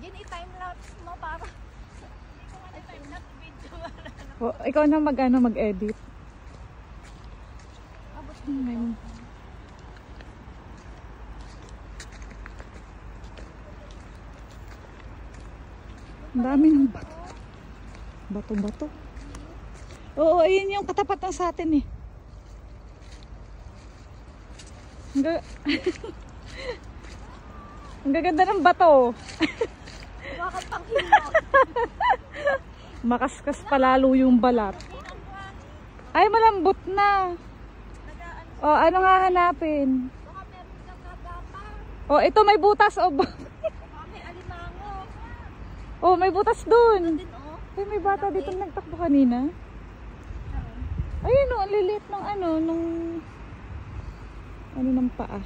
Yan, i-time lapse mo para. O, ikaw na mag, ano, mag-edit. Ngayon. Ang dami ng bato. Bato-bato. Oo, ayun yung katapat na sa atin eh. Ang gaganda ng bato. Makaskas palalo yung balat. Ay, malambot na. O, ano nga hanapin? O, ito may butas. O, ba- Baka may butas dun. Oh. Ay, may bata dito nagtakbo kanina. Ayun o, ang liliit ng ano, nung... Ano ng paa.